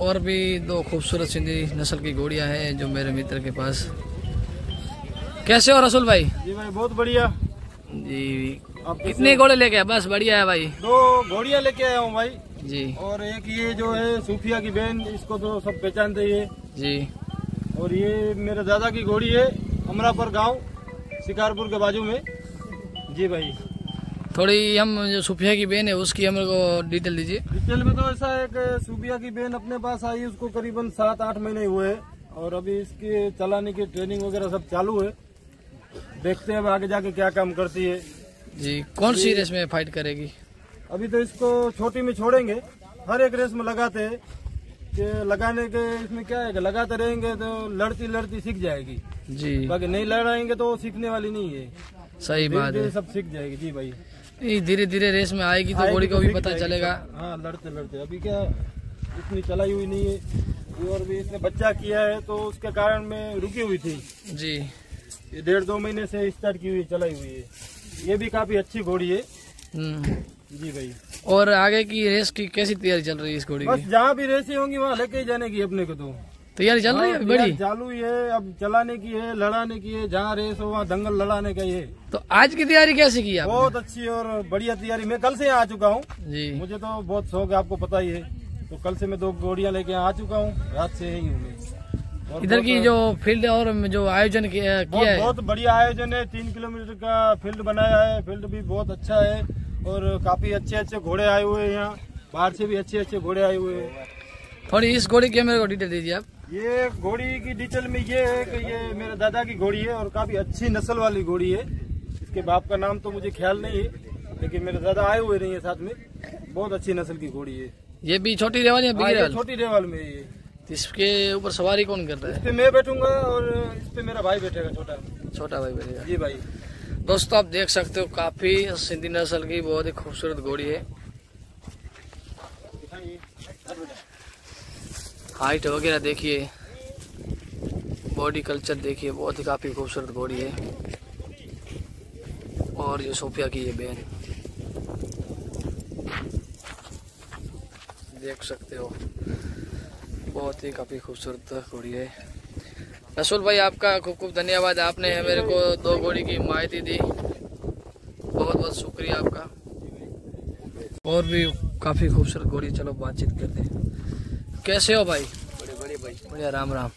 और भी दो खूबसूरत सिंधी नस्ल की घोड़ियाँ हैं जो मेरे मित्र के पास। कैसे हो रसूल भाई? जी भाई बहुत बढ़िया। जी। कितने घोड़े लेके आए? बस बढ़िया है भाई। दो घोड़िया लेके आया हूँ भाई। जी। और एक ये जो है सूफिया की बहन इसको तो सब पहचानते ही है। जी। और ये मेरे दादा की घोड़ी है अमरापुर गाँव शिकारपुर के बाजू में। जी भाई। थोड़ी हम जो सुफिया की बहन है उसकी हम को डिटेल दीजिए। डिटेल में तो ऐसा है कि सूफिया की बहन अपने पास आई उसको करीबन सात आठ महीने हुए हैं और अभी इसके चलाने की ट्रेनिंग वगैरह सब चालू है। देखते हैं अब आगे जाके क्या काम करती है। जी कौन सी रेस में फाइट करेगी? अभी तो इसको छोटी में छोड़ेंगे। हर एक रेस में लगाते हैं कि लगाने के इसमें क्या है कि लगाते रहेंगे तो लड़ती लड़ती सीख जाएगी। जी। बाकी नहीं लड़ाएँगे तो सीखने वाली नहीं है। सही बात है। सब सीख जाएगी। जी भाई। धीरे धीरे रेस में आएगी तो घोड़ी को भी पता चलेगा। हाँ लड़ते लड़ते। अभी क्या इतनी चलाई हुई नहीं है और भी इसने बच्चा किया है तो उसके कारण में रुकी हुई थी। जी। ये डेढ़ दो महीने से स्टार्ट की हुई चलाई हुई है। ये भी काफ़ी अच्छी घोड़ी है। हम्म। जी भाई। और आगे की रेस की कैसी तैयारी चल रही है इस घोड़ी की? जहाँ भी रेसी होंगी वहाँ लेके ही जाने की अपने को तो। तैयारी चल रही है हाँ, बड़ी? चालू ही है अब चलाने की है लड़ाने की है जहाँ रेस हो वहाँ दंगल लड़ाने का ये तो आज की तैयारी कैसे की आप बहुत अच्छी और बढ़िया तैयारी। मैं कल से यहाँ आ चुका हूँ। जी। मुझे तो बहुत शौक है आपको पता ही है। तो कल से मैं दो गोड़ियाँ लेके आ चुका हूँ रात से यही हूँ इधर की जो फ़ील्ड और जो आयोजन किया बहुत है? बहुत बढ़िया आयोजन है। तीन किलोमीटर का फ़ील्ड बनाया है। फ़ील्ड भी बहुत अच्छा है और काफ़ी अच्छे अच्छे घोड़े आए हुए हैं यहाँ। बाहर से भी अच्छे अच्छे घोड़े आए हुए हैं। थोड़ी इस घोड़े की मेरे को डिटेल दीजिए आप। ये घोड़ी की डिटेल में ये है कि ये मेरे दादा की घोड़ी है और काफ़ी अच्छी नस्ल वाली घोड़ी है। इसके बाप का नाम तो मुझे ख्याल नहीं है लेकिन मेरे दादा आए हुए नहीं है साथ में। बहुत अच्छी नस्ल की घोड़ी है। ये भी छोटी रेवल या हाँ, रेवल छोटी रेवाल में ये। इसके ऊपर सवारी कौन कर रहा इस है पे मैं बैठूँगा और इस पे मेरा भाई बैठेगा छोटा। छोटा भाई बैठेगा। जी भाई। दोस्तों आप देख सकते हो काफ़ी सिंधी नस्ल की बहुत ही खूबसूरत घोड़ी है। हाइट वगैरह देखिए। बॉडी कल्चर देखिए, बहुत ही काफ़ी खूबसूरत घोड़ी है। और ये सोफिया की ये बहन। देख सकते हो। बहुत ही काफ़ी खूबसूरत घोड़ी है। रसूल भाई, आपका खूब खूब धन्यवाद। आपने मेरे को दो घोड़ी की माहिती दी। बहुत बहुत शुक्रिया आपका। और भी काफ़ी खूबसूरत घोड़ी चलो बातचीत करते हैं। कैसे हो भाई? बढ़िया राम राम।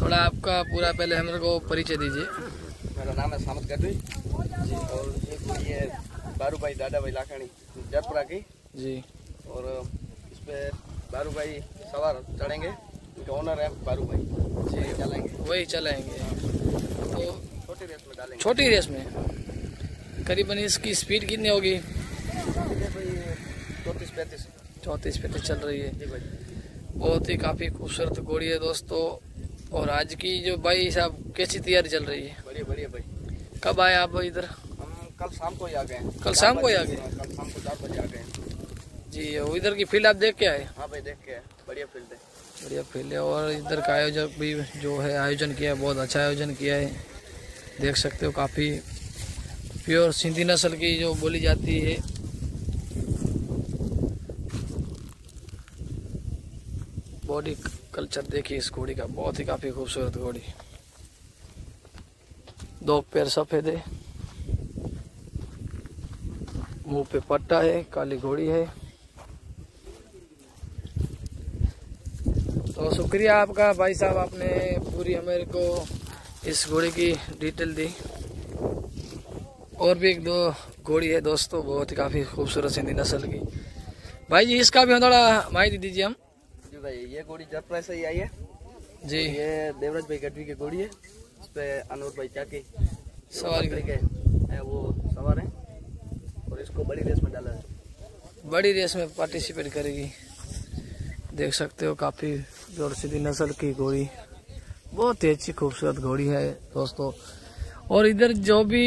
थोड़ा आपका पूरा पहले हमारे को परिचय दीजिए। मेरा नाम है सामत गढ़वी और ये है बारू भाई दादा भाई लाखानी जयपुरा की। जी। और इस पे बारू भाई सवार चढ़ेंगे। इनका ओनर है बारू भाई जी चलेंगे वही चलाएँगे। तो छोटी रेस में डालेंगे। छोटी रेस में? करीबन इसकी स्पीड कितनी होगी? है चौंतीस पैंतीस। चौंतीस पैंतीस चल रही है। बहुत ही काफ़ी खूबसूरत घोड़ी है दोस्तों। और आज की जो भाई साहब कैसी तैयारी चल रही है? बढ़िया बढ़िया भाई। कब आए आप इधर? हम कल शाम को ही आ गए कल शाम को ही आ गए? हाँ, कल शाम को चार बजे आ गए जी इधर की फ़ील्ड आप देख के आए? हाँ भाई देख के आए। बढ़िया फ़ील्ड है। बढ़िया फ़ील्ड है। और इधर का आयोजक भी जो है आयोजन किया है बहुत अच्छा आयोजन किया है। देख सकते हो काफ़ी प्योर सिंधी नस्ल की जो बोली जाती है। बॉडी कल्चर देखिए इस घोड़ी का। बहुत ही काफ़ी खूबसूरत घोड़ी। दो पैर सफ़ेद है। मुँह पे पट्टा है, काली घोड़ी है। तो शुक्रिया आपका भाई साहब, आपने पूरी हमारे को इस घोड़ी की डिटेल दी। और भी एक दो घोड़ी है दोस्तों, बहुत ही काफ़ी खूबसूरत सिंधी नस्ल की। भाई जी, इसका भी हम थोड़ा माहिती दीजिए हम। भाई ये घोड़ी जयपुरा से ही आई है। जी। ये देवराज भाई गढ़वी की घोड़ी है। इस पे अनूर भाई चाकी सवारी के है वो सवार है और इसको बड़ी रेस में डाला है। बड़ी रेस में पार्टिसिपेट करेगी। देख सकते हो काफ़ी ज़ोर सीधी नस्ल की घोड़ी बहुत ही अच्छी खूबसूरत घोड़ी है दोस्तों। और इधर जो भी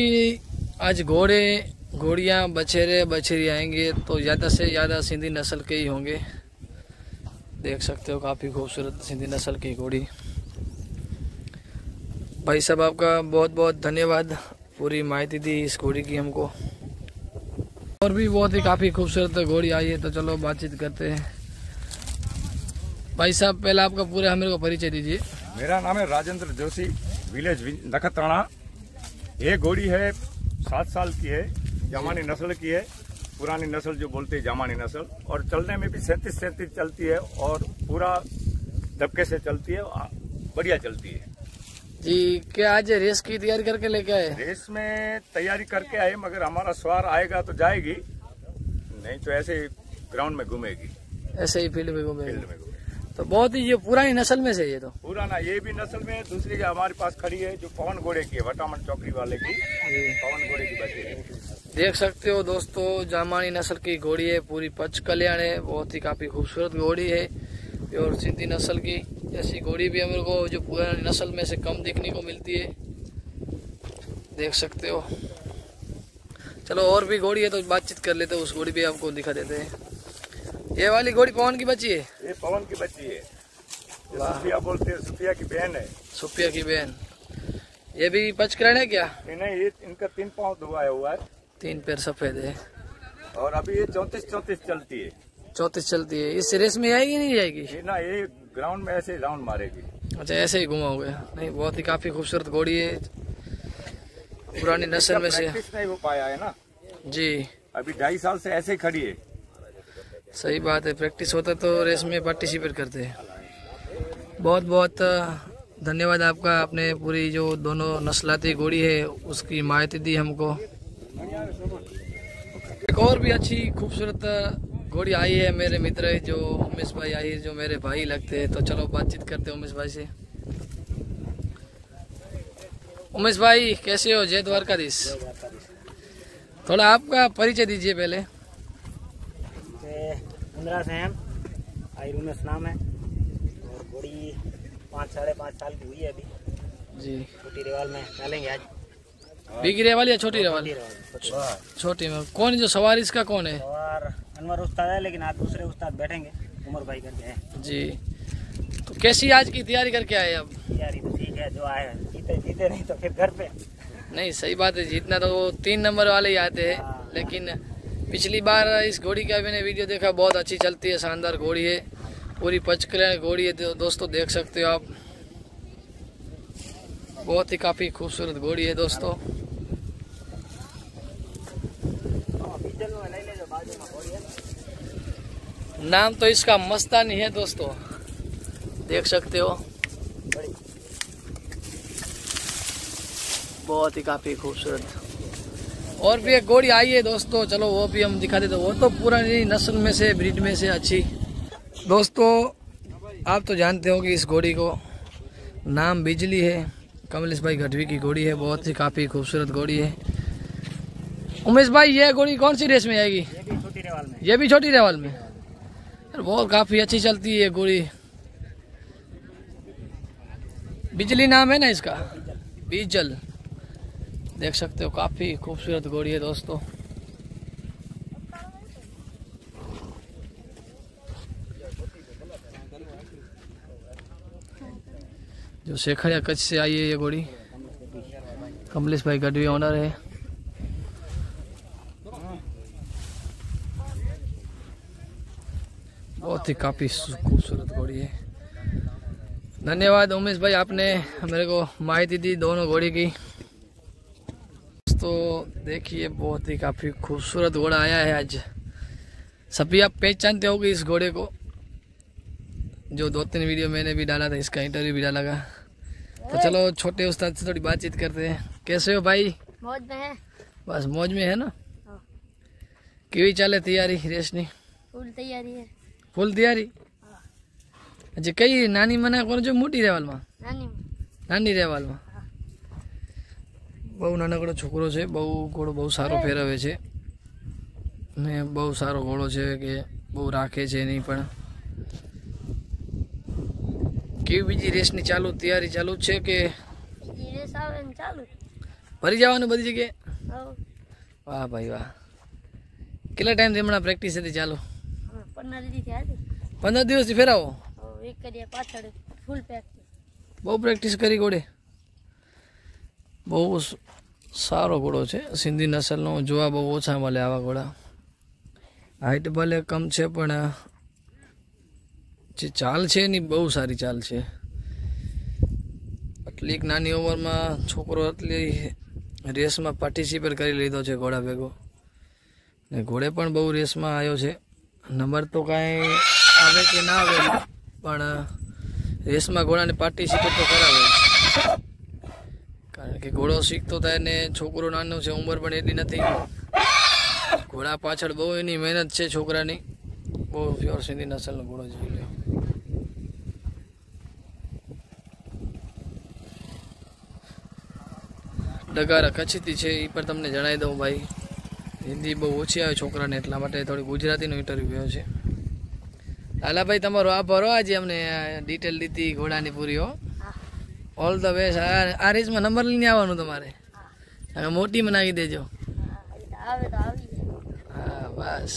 आज घोड़े घोड़ियाँ बछेरे बछेरी आएँगे तो ज़्यादा से ज़्यादा सिंधी नस्ल के ही होंगे। देख सकते हो, काफ़ी खूबसूरत सिंधी नस्ल की घोड़ी भाई साहब, आपका बहुत बहुत धन्यवाद, पूरी माहिती दी इस घोड़ी की हमको। और भी बहुत ही काफ़ी खूबसूरत घोड़ी आई है तो चलो बातचीत करते हैं। भाई साहब, पहले आपका पूरा मेरे को परिचय दीजिए। मेरा नाम है राजेंद्र जोशी, विलेज नखत्राणा। ये घोड़ी है, सात साल की है जामानी नस्ल की है। पुरानी नस्ल जो बोलते हैं जामानी नस्ल और चलने में भी सैंतीस सैंतीस चलती है और पूरा दबके से चलती है बढ़िया चलती है। जी क्या आज रेस की तैयारी करके लेके आए? रेस में तैयारी करके आए मगर हमारा स्वार आएगा तो जाएगी नहीं तो ऐसे ही ग्राउंड में घूमेगी। ऐसे ही फ़ील्ड में घूमे फ़ील्ड में घूमेगी। तो बहुत ही ये पुरानी नस्ल में से ये तो? पुराना ये भी नस्ल में है दूसरी जो हमारे पास खड़ी है जो पवन घोड़े की है वटामन चौकड़ी वाले की। पवन घोड़े की बची है देख सकते हो दोस्तों जामानी नस्ल की घोड़ी है पूरी पच कल्याण है बहुत ही काफ़ी खूबसूरत घोड़ी है। प्योर सिंधी नस्ल की ऐसी घोड़ी भी हमारे को जो पुरानी नस्ल में से कम देखने को मिलती है। देख सकते हो। चलो और भी घोड़ी है तो बातचीत कर लेते हैं उस घोड़ी भी आपको दिखा देते हैं। ये वाली घोड़ी पवन की बची है? ये पवन की बच्ची है। सुफिया बोलते हैं सुफिया की बहन है। सुपिया की बहन। ये भी पचकरण है क्या? नहीं ये इनका तीन पाँव धुआया हुआ है। तीन पैर सफ़ेद है। और अभी ये चौंतीस चौंतीस चलती है। चौतीस चलती है। इस रेस में आएगी नहीं जाएगी? ये ना ये ग्राउंड में ऐसे राउंड मारेगी। अच्छा ऐसे ही घुमा गया नहीं बहुत ही काफ़ी खूबसूरत घोड़ी है। पुरानी नस्ल में से नहीं हो पाया है ना? जी। अभी ढाई साल से ऐसे ही खड़ी है। सही बात है प्रैक्टिस होता तो रेस में पार्टिसिपेट करते। हैं बहुत बहुत धन्यवाद आपका। आपने पूरी जो दोनों नस्लाती घोड़ी है उसकी माहिती दी हमको। एक और भी अच्छी खूबसूरत घोड़ी आई है मेरे मित्र जो उमेश भाई आई है जो मेरे भाई लगते हैं। तो चलो बातचीत करते हैं उमेश भाई से। उमेश भाई कैसे हो? जय द्वारकाधीश। थोड़ा आपका परिचय दीजिए पहले। मुंद्रा से आई उमेश नाम है और घोड़ी पाँच साढ़े पाँच साल की हुई है अभी। जी। छोटी रेवाल में डालेंगे आज। बिग रेवाल या छोटी रेवाल? छोटी में, छोटी में कौन जो सवार इसका कौन है? अनवर उस्ताद है लेकिन आज दूसरे उस्ताद बैठेंगे उमर भाई करके हैं। जी। तो कैसी आज की तैयारी करके आए अब यार ये तो ठीक है जो आए जीते जीते नहीं तो फिर घर पे। नहीं सही बात है जीतना तो वो तीन नंबर वाले ही आते हैं लेकिन पिछली बार इस घोड़ी का मैंने वीडियो देखा बहुत अच्छी चलती है शानदार घोड़ी है। पूरी पचकल्याण घोड़ी है दोस्तों देख सकते हो आप। बहुत ही काफ़ी खूबसूरत घोड़ी है दोस्तों। नाम तो इसका मस्तानी है दोस्तों। देख सकते हो। बहुत ही काफ़ी खूबसूरत। और भी एक घोड़ी आई है दोस्तों, चलो वो भी हम दिखा देते वो तो पुरानी नस्ल में से, ब्रीड में से अच्छी। दोस्तों, आप तो जानते हो कि इस घोड़ी को नाम बिजली है। कमलेश भाई गढ़वी की घोड़ी है बहुत ही काफ़ी खूबसूरत घोड़ी है। उमेश भाई ये घोड़ी कौन सी रेस में आएगी? ये भी छोटी रेवाल में। ये भी छोटी लेवल में? यार बहुत काफ़ी अच्छी चलती है ये घोड़ी। बिजली नाम है ना इसका? बीजल। देख सकते हो काफ़ी खूबसूरत घोड़ी है दोस्तों। जो शेखरिया कच्छ से आई है ये घोड़ी कमलेश भाई गढ़वी ऑनर है। बहुत ही काफ़ी खूबसूरत घोड़ी है। धन्यवाद उमेश भाई, आपने मेरे को माहिती दी दोनों घोड़ी की। तो देखिए, बहुत ही काफ़ी खूबसूरत घोड़ा आया है आज। सभी आप पहचानते होगे इस घोड़े को। जो दो तीन वीडियो मैंने भी डाला था, इसका इंटरव्यू भी डाला था। तो चलो छोटे उस्ताद से थोड़ी बातचीत करते हैं कैसे हो भाई मौज में है बस मौज में है ना हाँ। કેવી ચાલે તૈયારી રેસની ફૂલ તૈયારી છે ફૂલ તૈયારી હજી કઈ નાની મને કરો છો મોટી રેવાલમાં નાની નાની રેવાલમાં બહુ નાનકડો છોકરો છે બહુ ઘોડો બહુ સારો ફેરવે છે ને બહુ સારો ઘોડો છે કે બહુ રાખે છે નહીં પણ કેવી બીજી રેસની ચાલુ તૈયારી ચાલુ છે કે ભરી જવાનું બધી જગ્યાએ? વાહ ભાઈ વાહ. કેટલા ટાઈમથી હમણાં પ્રેક્ટિસ હતી ચાલુ? પંદર દિવસથી ફેરાવો? એક પાછળ ફૂલ બહુ પ્રેક્ટિસ કરી ઘોડે બહુ સારો ઘોડો છે. સિંધી નસલનો જોવા બહુ ઓછા મળે આવા ઘોડા. હાઈટ ભલે કમ છે પણ જે ચાલ છે એની બહુ સારી ચાલ છે. આટલી એક નાની ઉંમરમાં છોકરો આટલી રેસમાં પાર્ટિસિપેટ કરી લીધો છે ઘોડા ભેગો. ને ઘોડે પણ બહુ રેસમાં આવ્યો છે. નંબર તો કાંઈ આવે કે ના આવે, પણ રેસમાં ઘોડાને પાર્ટિસિપેટ તો કરાવે. કારણ કે ઘોડો શીખતો થાય ને છોકરો નાનો છે, ઉંમર પણ એટલી નથી. ઘોડા પાછળ બહુ એની મહેનત છે છોકરાની. બહુ પ્યોર સિંધી નસલનો ઘોડો જોઈ ડગારા કચ્છથી છે એ પણ તમને જણાવી દઉં ભાઈ. હિન્દી બહુ ઓછી આવે છોકરાને એટલા માટે થોડી ગુજરાતીનો ઇન્ટરવ્યૂ છે. લાલાભાઈ તમારો આભાર આજે અમને ડિટેલ દીધી ઘોડાની પૂરી હો. ઓલ ધ બેસ્ટ આ રેસમાં નંબર લઈને આવવાનું તમારે. હવે મનાવી દેજો. હા બસ.